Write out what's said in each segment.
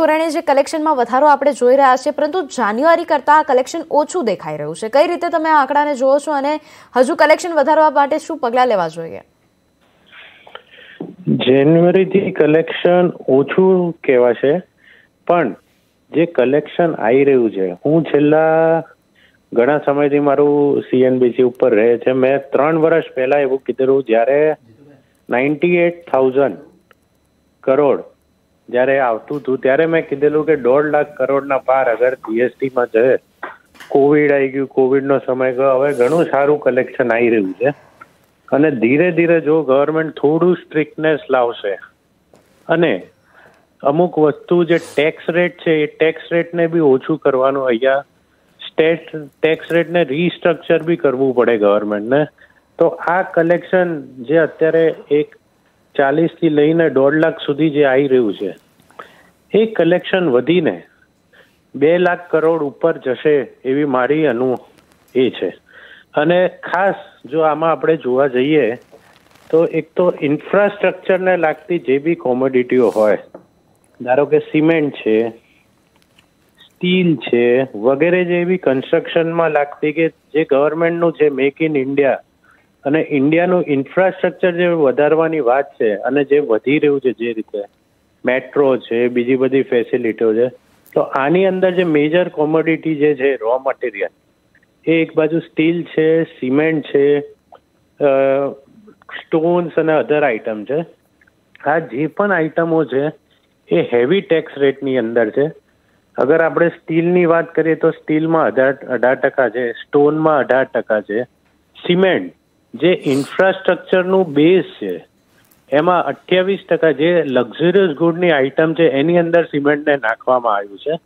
ધોરણે જે કલેક્શનમાં વધારો આપણે જોઈ રહ્યા છીએ, પરંતુ જાન્યુઆરી કરતાં કલેક્શન ઓછું દેખાઈ રહ્યું છે. કઈ રીતે તમે આ આંકડાને જુઓ છો અને હજુ કલેક્શન વધારવા માટે શું પગલાં લેવા જોઈએ? જાન્યુઆરીથી કલેક્શન ઓછું કહેવાશે, પણ જે કલેક્શન આવી રહ્યું છે, હું છેલ્લા ઘણા સમયથી મારું સીએનબીસી ઉપર રહે છે. મેં ત્રણ વર્ષ પહેલા એવું કીધેલું, જ્યારે નાઇન્ટી એટ થાઉઝન્ડ કરોડ જ્યારે આવતું હતું, ત્યારે મેં કીધેલું કે દોઢ લાખ કરોડના પાર અગર જીએસટીમાં જશે કોવિડ આવી ગયું કોવિડનો સમય ગયો, હવે ઘણું સારું કલેક્શન આવી રહ્યું છે. અને ધીરે ધીરે જો ગવર્મેન્ટ થોડું સ્ટ્રિક્ટનેસ લાવશે, અને અમુક વસ્તુ જે ટેક્સ રેટ છે, એ ટેક્સ રેટને બી ઓછું કરવાનું અહીંયા સ્ટેટ ટેક્સ રેટને રીસ્ટ્રક્ચર બી કરવું પડે ગવર્મેન્ટને તો આ કલેક્શન જે અત્યારે એક ચાલીસથી લઈને દોઢ લાખ સુધી જે આવી રહ્યું છે, એ કલેક્શન વધીને બે લાખ કરોડ ઉપર જશે એવી મારી અનુ એ છે. અને ખાસ જો આમાં આપણે જોવા જઈએ, તો એક તો ઇન્ફ્રાસ્ટ્રક્ચરને લાગતી જે બી કોમોડિટીઓ હોય, ધારો કે સિમેન્ટ છે સ્ટીલ છે, વગેરે જેવી કન્સ્ટ્રક્શનમાં લાગતી કે જે ગવર્મેન્ટનું છે મેક ઇન ઇન્ડિયા અને ઇન્ડિયાનું ઇન્ફ્રાસ્ટ્રક્ચર જે વધારવાની વાત છે અને જે વધી રહ્યું છે જે રીતે, મેટ્રો છે, બીજી બધી ફેસિલિટીઓ છે, તો આની અંદર જે મેજર કોમોડિટી જે છે રો મટીરિયલ એ એક બાજુ સ્ટીલ છે સિમેન્ટ છે સ્ટોન્સ અને અધર આઇટમ છે. આ જે પણ આઇટમો છે, એ હેવી ટેક્સ રેટની અંદર છે. અગર આપણે સ્ટીલની વાત કરીએ તો સ્ટીલમાં અઢાર અઢાર ટકા છે સ્ટોનમાં અઢાર ટકા છે સિમેન્ટ જે ઇન્ફ્રાસ્ટ્રક્ચરનું બેઝ છે, એમાં અઠ્યાવીસ ટકા જે લક્ઝરિયસ ગુડની આઇટમ છે, એની અંદર સિમેન્ટને નાખવામાં આવ્યું છે.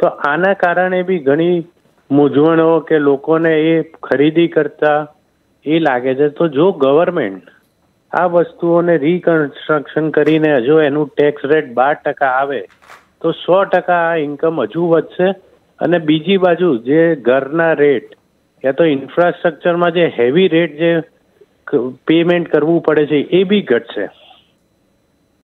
તો આના કારણે બી ઘણી મૂંઝવણો કે લોકોને એ ખરીદી કરતા એ લાગે છે. તો જો ગવર્મેન્ટ આ વસ્તુઓને રીકન્સ્ટ્રક્શન કરીને જો એનું ટેક્સ રેટ બાર ટકા આવે, તો સો ટકા આ ઇન્કમ હજુ વધશે. અને બીજી બાજુ જે ઘરના રેટ યા તો ઇન્ફ્રાસ્ટ્રક્ચરમાં જે હેવી રેટ જે પેમેન્ટ કરવું પડે છે એ બી ઘટશે